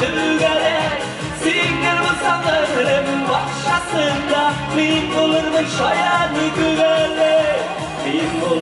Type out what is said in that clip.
tüverek Sinir mi sanırım? Başkasında Bin olurmuş hayali güverek Bin olur